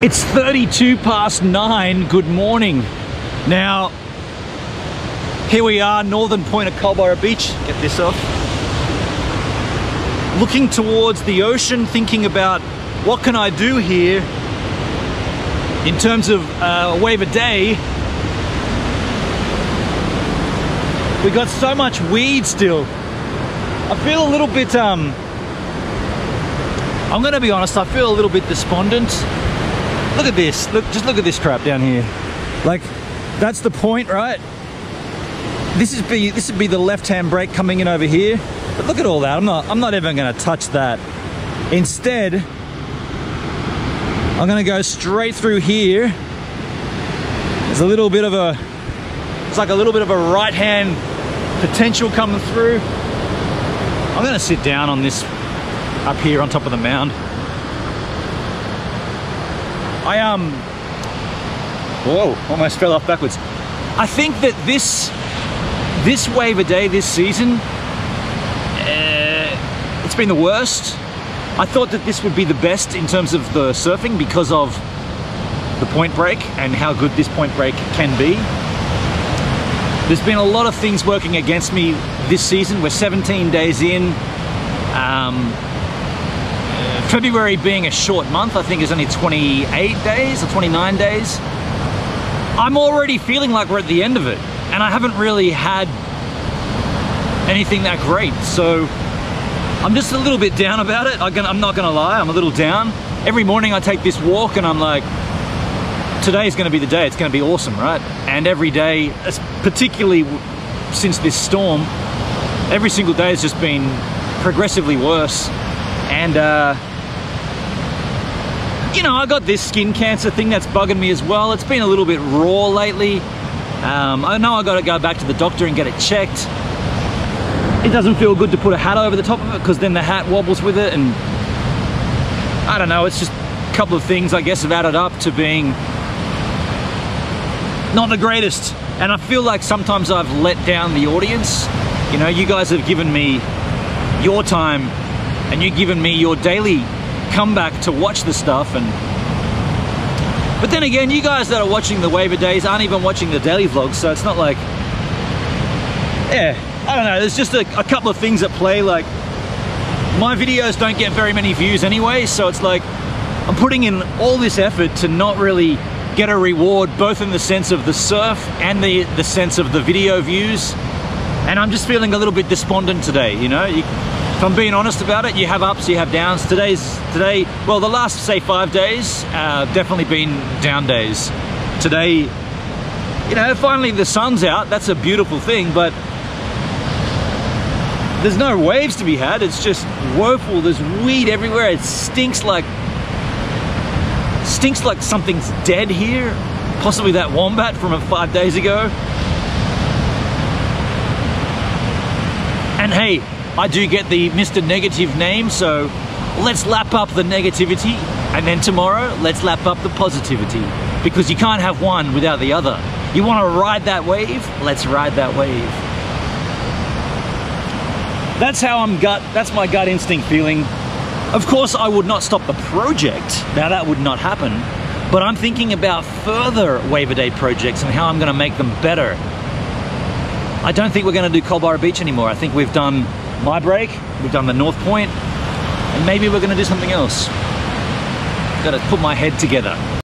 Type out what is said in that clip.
It's 32 past nine. Good morning. Now, here we are, northern point of Culburra Beach. Get this off. Looking towards the ocean, thinking about what can I do here in terms of uh, wave a day. We got so much weed still. I feel a little bit, um, I'm gonna be honest, I feel a little bit despondent Look at this. Look, just look at this crap down here. Like, that's the point, right? This is be this would be the left-hand break coming in over here. But look at all that. I'm not I'm not even going to touch that. Instead, I'm going to go straight through here. There's a little bit of a it's like a little bit of a right-hand potential coming through. I'm going to sit down on this up here on top of the mound. I um, whoa, almost fell off backwards. I think that this this wave a day this season, uh, it's been the worst. I thought that this would be the best in terms of the surfing because of the point break and how good this point break can be. There's been a lot of things working against me this season. We're 17 days in. Um, February being a short month, I think is only 28 days or 29 days. I'm already feeling like we're at the end of it and I haven't really had anything that great. So I'm just a little bit down about it. I'm not gonna lie, I'm a little down. Every morning I take this walk and I'm like, today's gonna be the day, it's gonna be awesome, right? And every day, particularly since this storm, every single day has just been progressively worse. And uh, you know, I got this skin cancer thing that's bugging me as well. It's been a little bit raw lately. Um, I know I got to go back to the doctor and get it checked. It doesn't feel good to put a hat over the top of it because then the hat wobbles with it and I don't know, it's just a couple of things I guess have added up to being not the greatest. And I feel like sometimes I've let down the audience. You know, you guys have given me your time and you've given me your daily come back to watch the stuff and but then again you guys that are watching the wave a days aren't even watching the daily vlogs so it's not like yeah I don't know there's just a, a couple of things at play like my videos don't get very many views anyway so it's like I'm putting in all this effort to not really get a reward both in the sense of the surf and the the sense of the video views and I'm just feeling a little bit despondent today you know? You, if I'm being honest about it, you have ups, you have downs. Today's, today, well, the last, say, five days, uh, definitely been down days. Today, you know, finally the sun's out, that's a beautiful thing, but there's no waves to be had, it's just woeful, there's weed everywhere, it stinks like, stinks like something's dead here, possibly that wombat from five days ago. And hey, I do get the Mr. Negative name, so let's lap up the negativity, and then tomorrow, let's lap up the positivity. Because you can't have one without the other. You want to ride that wave? Let's ride that wave. That's how I'm gut, that's my gut instinct feeling. Of course, I would not stop the project. Now that would not happen. But I'm thinking about further Wave a Day projects and how I'm gonna make them better. I don't think we're gonna do Culburra Beach anymore. I think we've done my break, we've done the North Point, and maybe we're gonna do something else. Gotta put my head together.